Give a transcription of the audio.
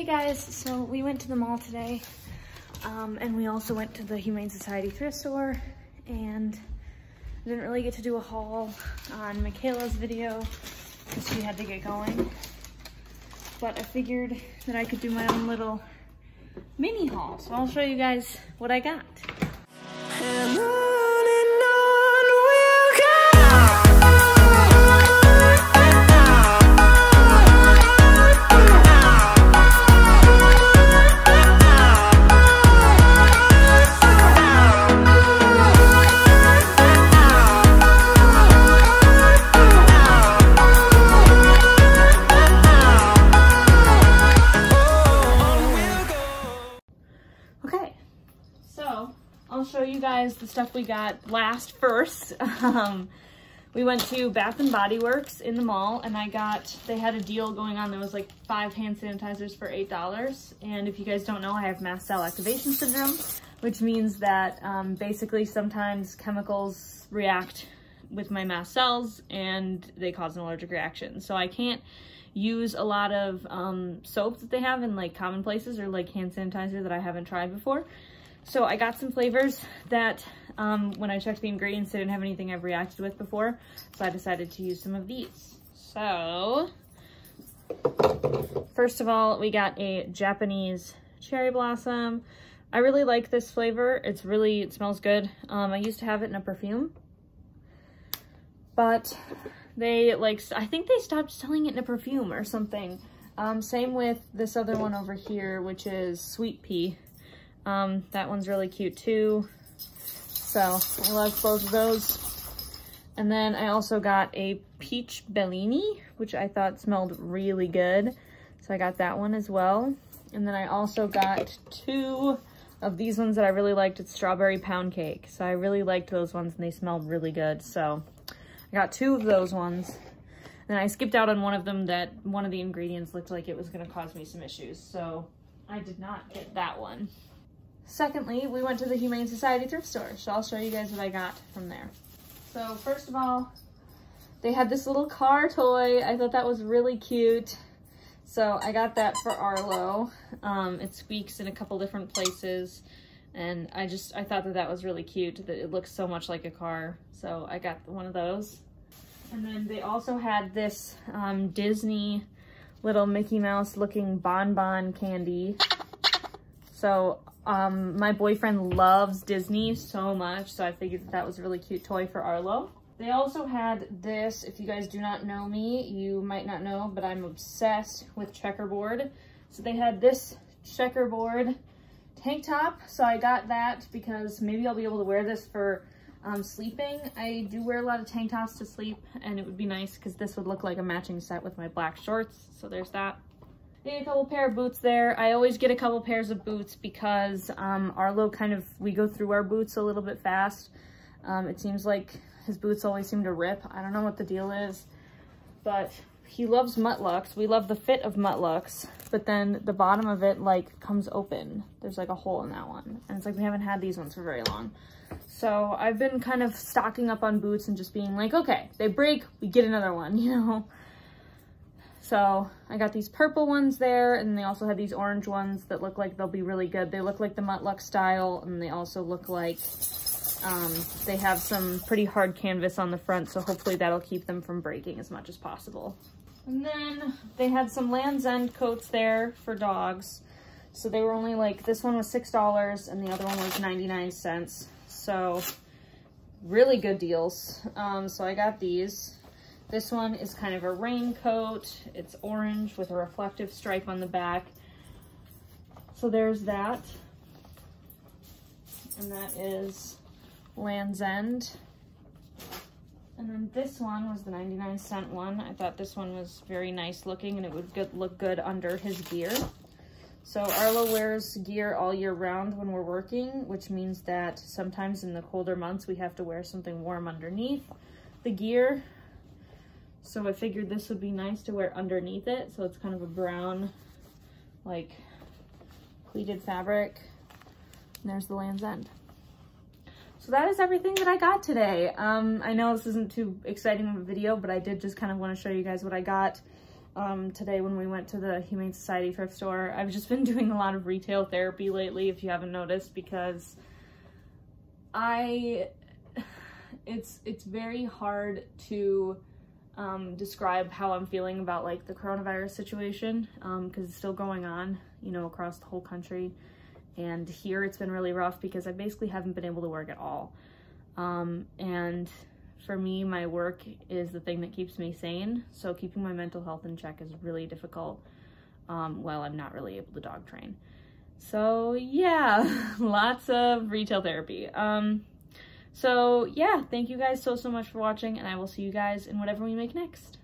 Hey guys, so we went to the mall today um, and we also went to the Humane Society thrift store and didn't really get to do a haul on Makayla's video because she had to get going. But I figured that I could do my own little mini haul. So I'll show you guys what I got. Okay, show you guys the stuff we got last first. Um, we went to Bath and Body Works in the mall and I got, they had a deal going on. There was like five hand sanitizers for $8. And if you guys don't know, I have mast cell activation syndrome, which means that um, basically sometimes chemicals react with my mast cells and they cause an allergic reaction. So I can't use a lot of um, soap that they have in like common places or like hand sanitizer that I haven't tried before. So I got some flavors that um, when I checked the ingredients, they didn't have anything I've reacted with before. So I decided to use some of these. So first of all, we got a Japanese cherry blossom. I really like this flavor. It's really, it smells good. Um, I used to have it in a perfume, but they like, I think they stopped selling it in a perfume or something. Um, same with this other one over here, which is sweet pea. Um, that one's really cute too. So I love both of those. And then I also got a peach bellini, which I thought smelled really good. So I got that one as well. And then I also got two of these ones that I really liked. It's strawberry pound cake. So I really liked those ones and they smelled really good. So I got two of those ones. And I skipped out on one of them that one of the ingredients looked like it was gonna cause me some issues. So I did not get that one. Secondly, we went to the Humane Society thrift store. So I'll show you guys what I got from there. So first of all, they had this little car toy. I thought that was really cute. So I got that for Arlo. Um, it squeaks in a couple different places. And I just, I thought that that was really cute, that it looks so much like a car. So I got one of those. And then they also had this um, Disney little Mickey Mouse looking bonbon candy. So um, my boyfriend loves Disney so much, so I figured that, that was a really cute toy for Arlo. They also had this, if you guys do not know me, you might not know, but I'm obsessed with checkerboard. So they had this checkerboard tank top, so I got that because maybe I'll be able to wear this for um, sleeping. I do wear a lot of tank tops to sleep, and it would be nice because this would look like a matching set with my black shorts, so there's that. A couple pair of boots there. I always get a couple pairs of boots because um, Arlo kind of, we go through our boots a little bit fast. Um, it seems like his boots always seem to rip. I don't know what the deal is, but he loves Muttluks. We love the fit of Muttluks, but then the bottom of it like comes open. There's like a hole in that one. And it's like we haven't had these ones for very long. So I've been kind of stocking up on boots and just being like, okay, they break, we get another one, you know? So I got these purple ones there, and they also had these orange ones that look like they'll be really good. They look like the Muttluk style, and they also look like um, they have some pretty hard canvas on the front, so hopefully that'll keep them from breaking as much as possible. And then they had some Lands' End coats there for dogs. So they were only like, this one was $6 and the other one was 99 cents. So really good deals. Um, so I got these. This one is kind of a raincoat. It's orange with a reflective stripe on the back. So there's that. And that is Lands' End. And then this one was the 99 cent one. I thought this one was very nice looking and it would look good under his gear. So Arlo wears gear all year round when we're working, which means that sometimes in the colder months we have to wear something warm underneath the gear. So I figured this would be nice to wear underneath it. So it's kind of a brown, like pleated fabric. And there's the Lands' End. So that is everything that I got today. Um, I know this isn't too exciting of a video, but I did just kind of want to show you guys what I got. um, today when we went to the Humane Society thrift store. I've just been doing a lot of retail therapy lately, if you haven't noticed, because I, it's, it's very hard to um, describe how I'm feeling about like the coronavirus situation because um, it's still going on, you know, across the whole country. And here it's been really rough because I basically haven't been able to work at all. Um, and for me, my work is the thing that keeps me sane. So keeping my mental health in check is really difficult um, while I'm not really able to dog train. So yeah, lots of retail therapy. Um, so yeah, thank you guys so, so much for watching and I will see you guys in whatever we make next.